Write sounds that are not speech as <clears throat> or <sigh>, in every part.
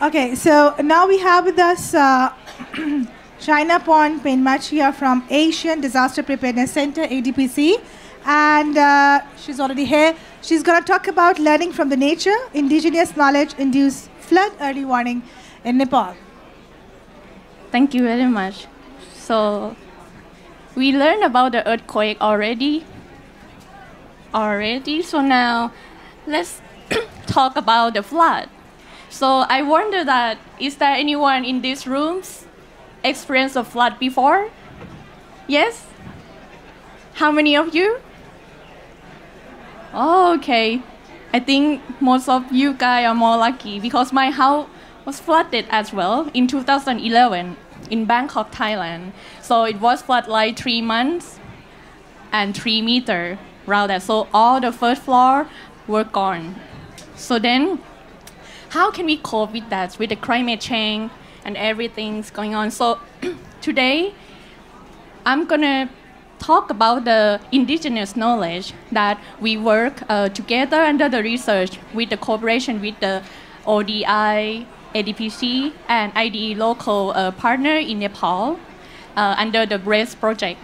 Okay, so now we have with us uh, <clears throat> Chinaporn from Asian Disaster Preparedness Center, ADPC. And uh, she's already here. She's going to talk about learning from the nature, indigenous knowledge induce flood early warning in Nepal. Thank you very much. So, we learned about the earthquake already. Already, so now let's <clears throat> talk about the flood. So I wonder that is there anyone in these rooms experienced a flood before? Yes? How many of you? Oh, okay. I think most of you guys are more lucky because my house was flooded as well in 2011 in Bangkok, Thailand. So it was flood like three months and three meter around that. So all the first floor were gone. So then, how can we cope with that, with the climate change and everything's going on? So <clears throat> today, I'm gonna talk about the indigenous knowledge that we work uh, together under the research with the cooperation with the ODI, ADPC, and IDE local uh, partner in Nepal uh, under the BRACE project.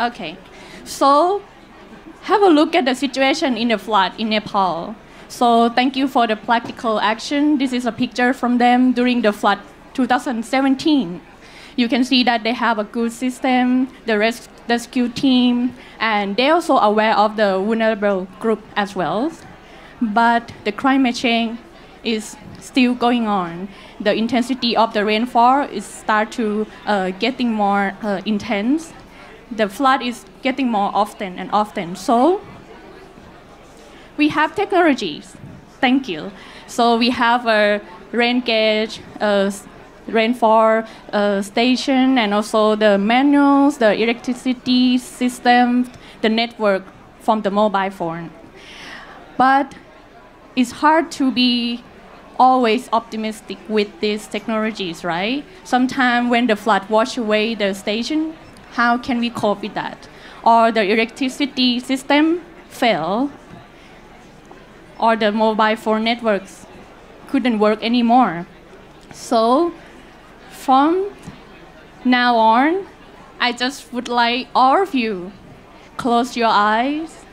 Okay, so have a look at the situation in the flood in Nepal. So thank you for the practical action. This is a picture from them during the flood 2017. You can see that they have a good system, the res- rescue team, and they're also aware of the vulnerable group as well. But the climate change is still going on. The intensity of the rainfall is start to uh, getting more uh, intense. The flood is getting more often and often. So we have technologies. Thank you. So we have a rain gauge, a rainfall station, and also the manuals, the electricity system, the network from the mobile phone. But it's hard to be always optimistic with these technologies, right? Sometimes when the flood wash away the station, how can we cope with that? Or the electricity system fail, or the mobile phone networks couldn't work anymore. So from now on, I just would like all of you close your eyes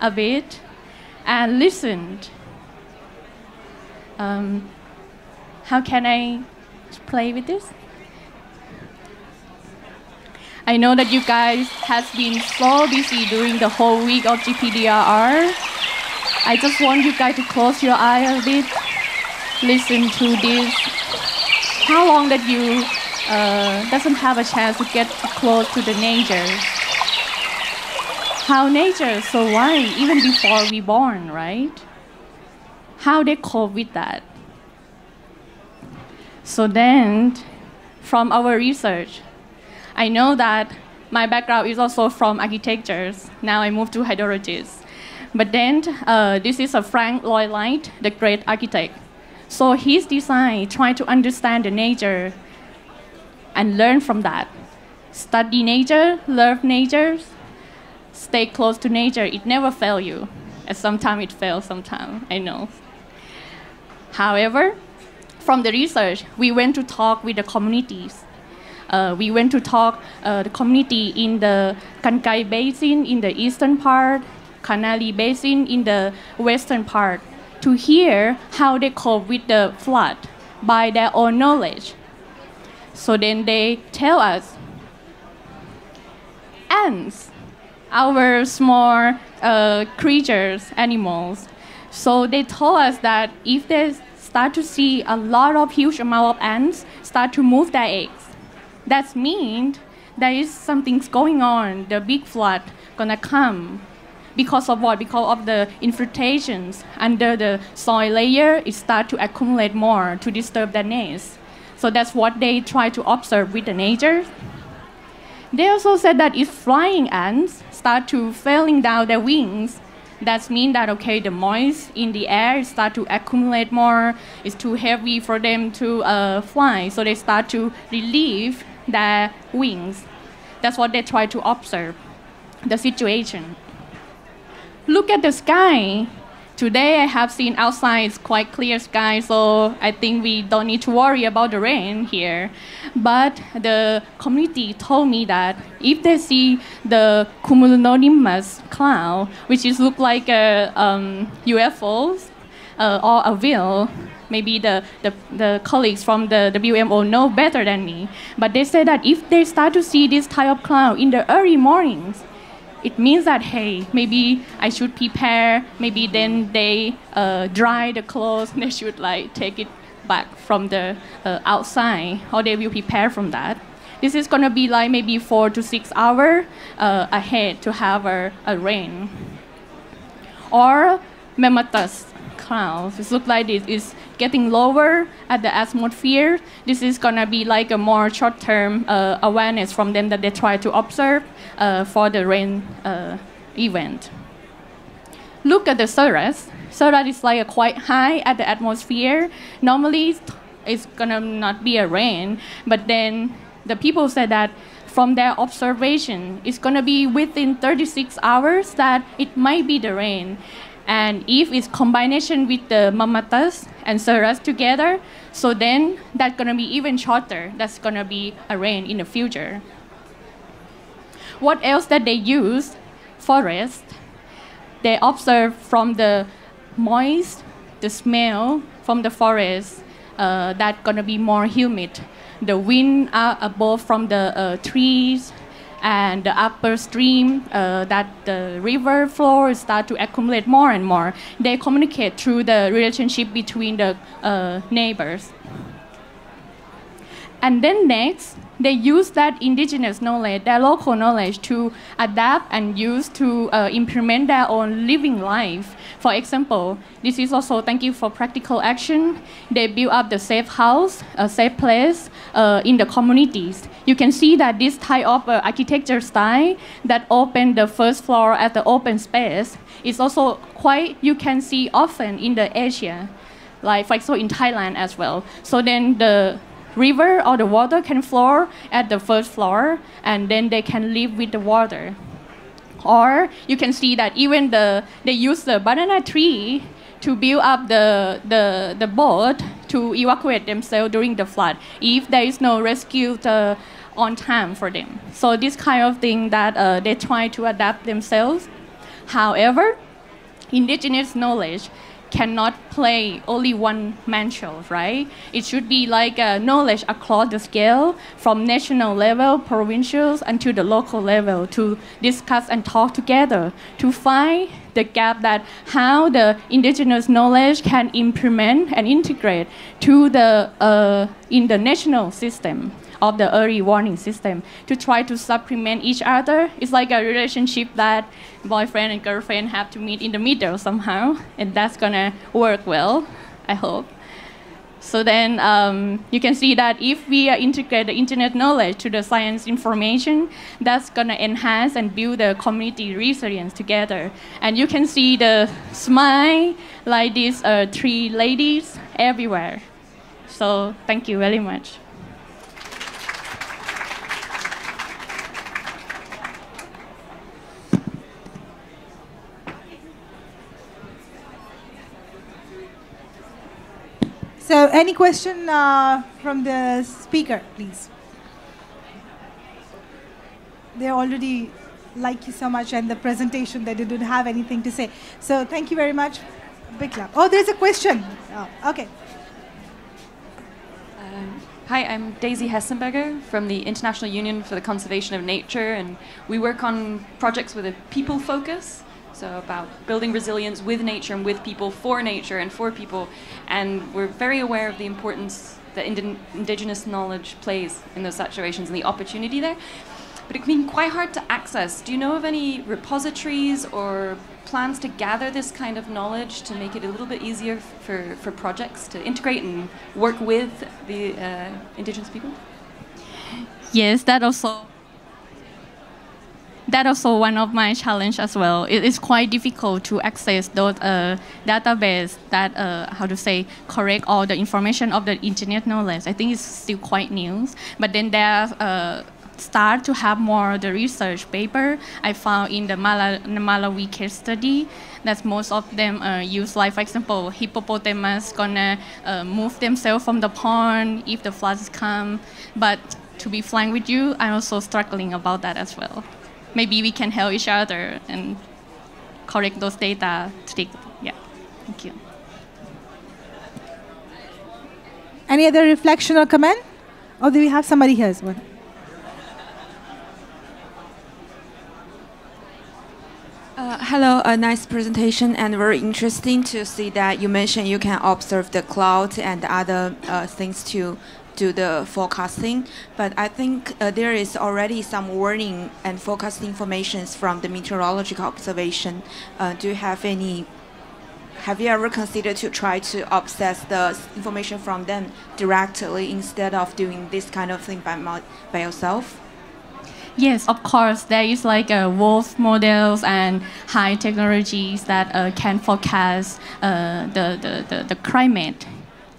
a bit and listen. Um, how can I play with this? I know that you guys has been so busy during the whole week of GPDRR. I just want you guys to close your eyes a bit, listen to this. How long that you uh, doesn't have a chance to get close to the nature? How nature wide even before we born, right? How they cope with that? So then, from our research, I know that my background is also from architecture. Now I moved to hydrologist. But then uh, this is a Frank Lloyd Wright, the great architect. So his design trying to understand the nature and learn from that. Study nature, love nature, stay close to nature. It never fail you. And sometimes it fails, sometimes, I know. However, from the research, we went to talk with the communities. Uh, we went to talk uh, the community in the Kankai Basin in the eastern part, Karnali Basin in the western part, to hear how they cope with the flood by their own knowledge. So then they tell us, ants, our small uh, creatures, animals. So they told us that if they start to see a lot of huge amount of ants start to move their eggs, that means there is something going on. The big flood gonna come because of what? Because of the infiltrations under the soil layer, it start to accumulate more to disturb the nest. So that's what they try to observe with the nature. They also said that if flying ants start to failing down their wings, that means that okay, the moist in the air start to accumulate more. It's too heavy for them to uh, fly, so they start to relieve their wings. That's what they try to observe the situation. Look at the sky. today I have seen outside quite clear sky, so I think we don't need to worry about the rain here. But the community told me that if they see the cumulonimbus cloud, which is look like a um, UFOs uh, or a wheel, maybe the, the, the colleagues from the WMO know better than me. But they say that if they start to see this type of cloud in the early mornings, it means that hey maybe i should prepare. Maybe then they uh, dry the clothes. <laughs> They should like take it back from the uh, outside or they will prepare from that. This is going to be like maybe four to six hours uh, ahead to have a, a rain. Or mammatus clouds it looks like this is getting lower at the atmosphere this is going to be like a more short-term uh, awareness from them that they try to observe uh, for the rain uh, event. Look at the cirrus. Cirrus is like quite high at the atmosphere. Normally, it's gonna not be a rain, but then the people said that from their observation, it's gonna be within 36 hours that it might be the rain. And if it's combination with the mammatus and cirrus together, so then that's gonna be even shorter. That's gonna be a rain in the future. What else that they use? Forest. They observe from the moist, the smell from the forest uh, that gonna be more humid. The wind are above from the uh, trees and the upper stream uh, that the river flow start to accumulate more and more. They communicate through the relationship between the uh, neighbors. And then next, they use that indigenous knowledge, their local knowledge, to adapt and use to uh, implement their own living life. For example, this is also thank you for practical action. They build up the safe house, a safe place uh, in the communities. You can see that this type of uh, architecture style that open the first floor at the open space is also quite you can see often in the Asia, like for example in Thailand as well. So then the river or the water can flow at the first floor and then they can live with the water. Or you can see that even the they use the banana tree to build up the, the, the boat to evacuate themselves during the flood if there is no rescue uh, on time for them. So this kind of thing that uh, they try to adapt themselves. However, indigenous knowledge cannot play only one man right? It should be like a knowledge across the scale from national level, provincial, and to the local level to discuss and talk together to find the gap that how the indigenous knowledge can implement and integrate to the uh, in the national system of the early warning system to try to supplement each other. It's like a relationship that boyfriend and girlfriend have to meet in the middle somehow, and that's gonna work well, I hope. So then um, you can see that if we integrate the internet knowledge to the science information, that's gonna enhance and build the community resilience together. And you can see the smile like these uh, three ladies everywhere. So thank you very much. So, any question uh, from the speaker, please? They already like you so much and the presentation that they didn't have anything to say. So, thank you very much. Big clap. Oh, there's a question. Oh, okay. Um, hi, I'm Daisy Hessenberger from the International Union for the Conservation of Nature, and we work on projects with a people focus so about building resilience with nature and with people, for nature and for people. And we're very aware of the importance that indigenous knowledge plays in those situations and the opportunity there. But it can be quite hard to access. Do you know of any repositories or plans to gather this kind of knowledge to make it a little bit easier for, for projects to integrate and work with the uh, indigenous people? Yes, that also that also one of my challenge as well. It is quite difficult to access those uh, database that uh, how to say correct all the information of the internet knowledge. I think it's still quite new. But then there uh, start to have more the research paper I found in the Mala, Malawi case study that most of them uh, use like for example hippopotamus gonna uh, move themselves from the pond if the floods come but to be frank with you I'm also struggling about that as well maybe we can help each other and correct those data to take yeah thank you Any other reflection or comment? Or do we have somebody here as well? Uh, hello, a nice presentation and very interesting to see that you mentioned you can observe the cloud and other uh, things to do the forecasting. But I think uh, there is already some warning and forecast informations from the meteorological observation. Uh, do you have any? Have you ever considered to try to access the information from them directly instead of doing this kind of thing by, by yourself? Yes, of course. There is like a WRF models and high technologies that uh, can forecast uh, the, the, the, the climate,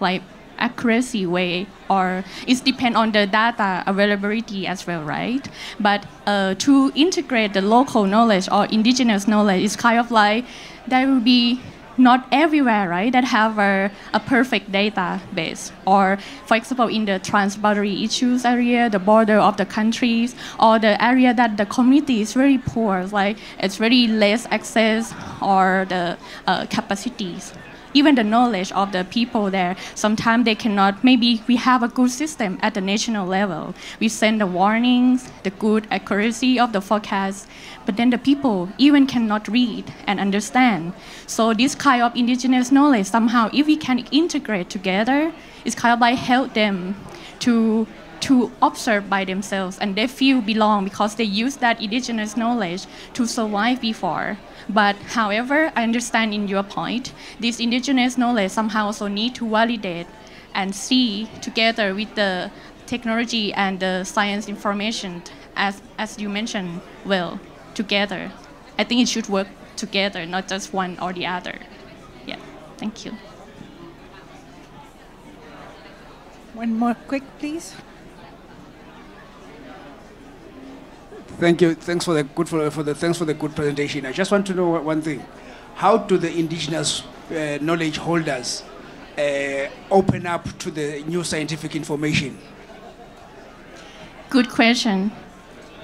like accuracy way, or it depends on the data availability as well, right? But uh, to integrate the local knowledge or indigenous knowledge, it's kind of like there will be not everywhere, right, that have a, a perfect database. Or, for example, in the transboundary issues area, the border of the countries, or the area that the community is very poor, like it's very less access or the uh, capacities even the knowledge of the people there, sometimes they cannot, maybe we have a good system at the national level. We send the warnings, the good accuracy of the forecast, but then the people even cannot read and understand. So this kind of indigenous knowledge, somehow, if we can integrate together, it's kind of like help them to to observe by themselves and they feel belong because they use that indigenous knowledge to survive before. But however, I understand in your point, this indigenous knowledge somehow also need to validate and see together with the technology and the science information as, as you mentioned well together. I think it should work together, not just one or the other. Yeah, thank you. One more quick, please. Thank you. Thanks for the good for, for the thanks for the good presentation. I just want to know one thing: How do the indigenous uh, knowledge holders uh, open up to the new scientific information? Good question.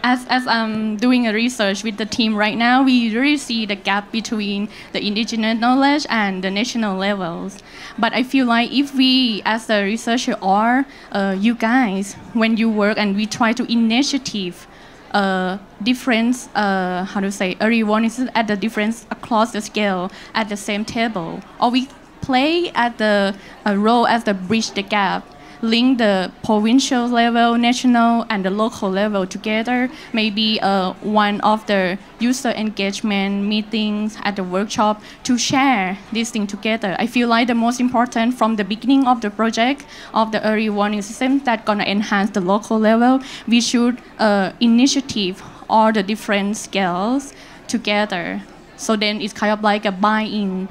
As, as I'm doing a research with the team right now, we really see the gap between the indigenous knowledge and the national levels. But I feel like if we, as the researcher, or uh, you guys, when you work and we try to initiative uh, difference, uh, how to say, early is at the difference across the scale at the same table. Or we play at the uh, role as the bridge the gap link the provincial level, national, and the local level together. Maybe uh, one of the user engagement meetings at the workshop to share this thing together. I feel like the most important from the beginning of the project of the early warning system that gonna enhance the local level. We should uh, initiative all the different scales together. So then it's kind of like a buy-in.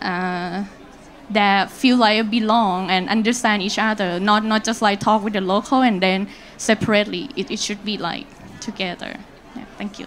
Uh, that feel like belong and understand each other, not not just like talk with the local and then separately. It, it should be like together. Yeah, thank you.